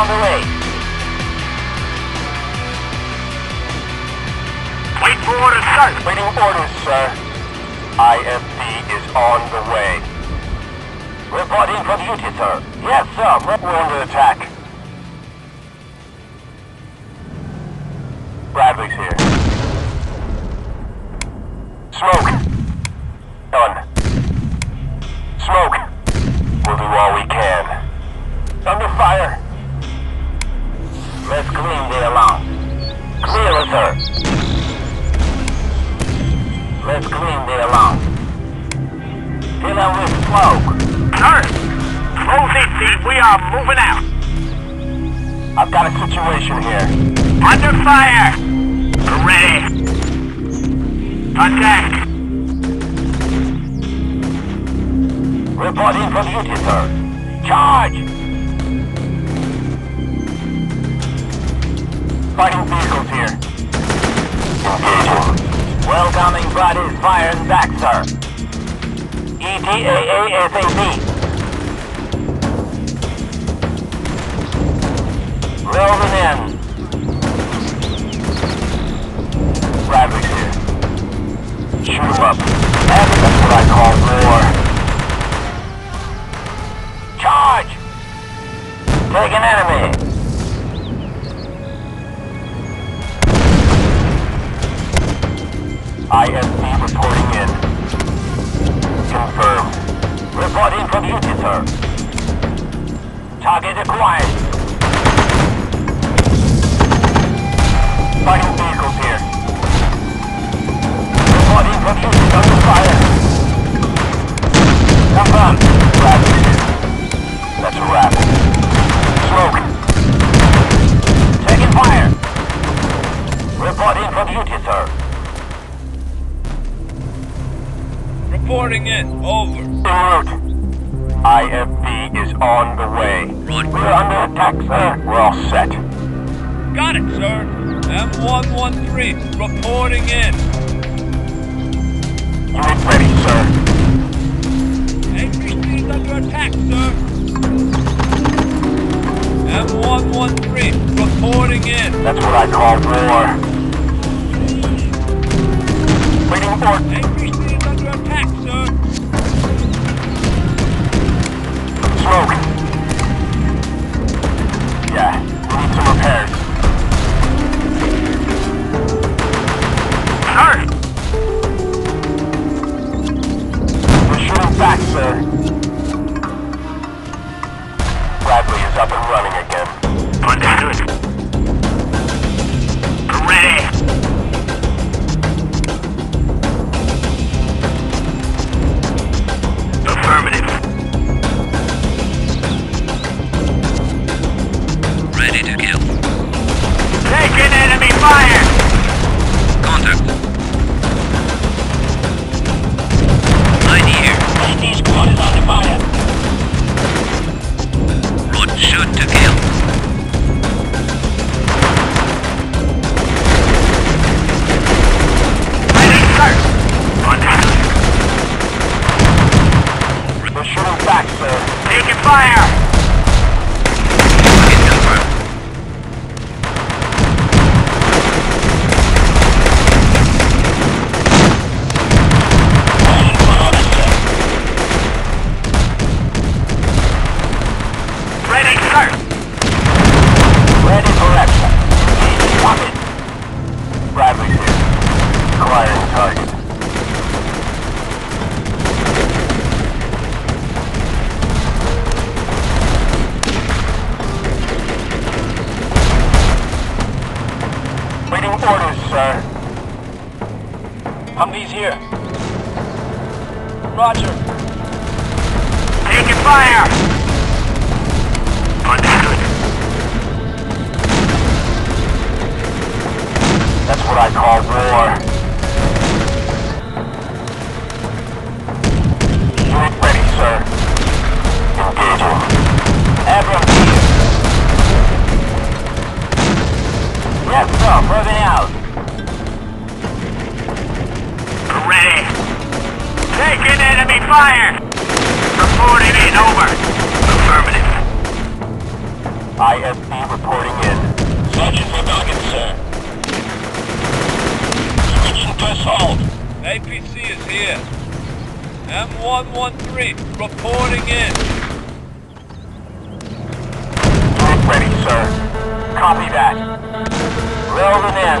on the way. Wait for orders, sir. Waiting orders, sir. IFV is on the way. Reporting for duty, sir. Yes, sir. We're sir. Let's clean the alarm. Fill them with smoke. Sir. Close it. We are moving out. I've got a situation here. Under fire. Ready. Contact. Reporting for duty, sir. Charge! Welcoming bodies firing back, sir. E ETAA Rolling in. Bradley's here. Shoot 'em up. That's what I call war. Charge! Take an enemy! ISP reporting in. Confirmed. Reporting from sir. Target acquired. Reporting in. Over. En route. IFV is on the way. We're under attack, sir. We're all set. Got it, sir. M113. Reporting in. Unit ready, sir. APC is under attack, sir. M113. Reporting in. That's what I call war. Waiting for fire! Humvee's here. Roger. Taking fire! Understood. That's what I call war. ISB reporting in. Sergeant Rebellion, sir. Switching to assault. APC is here. M113 reporting in. Unit ready, sir. Copy that. Rolling in.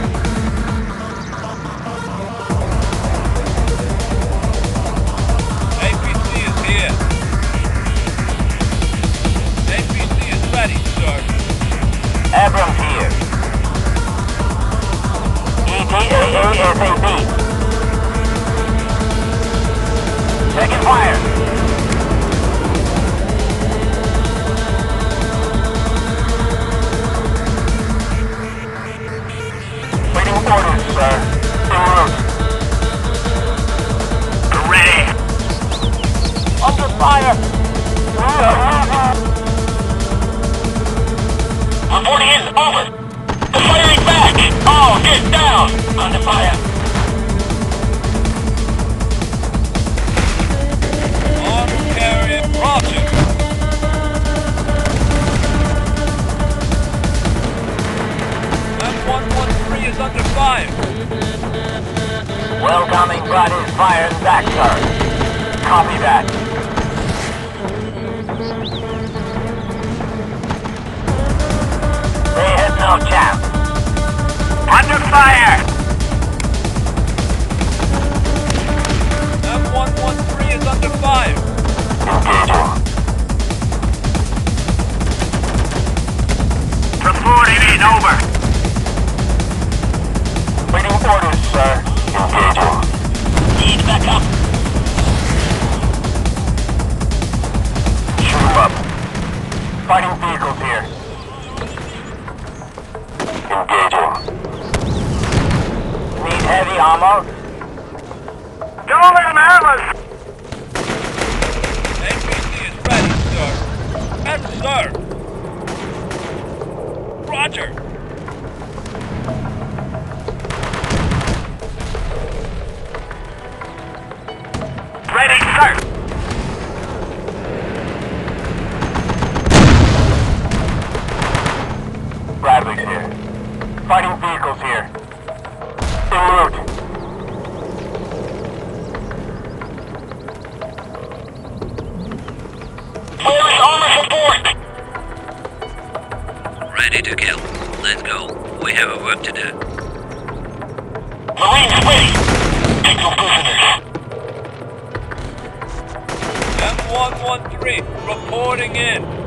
over. Firing back. Oh, get down. Under fire. On carrier, roger. M113 is under fire. Welcoming sir. Copy that. No chance. Under fire. Roger. Reporting in.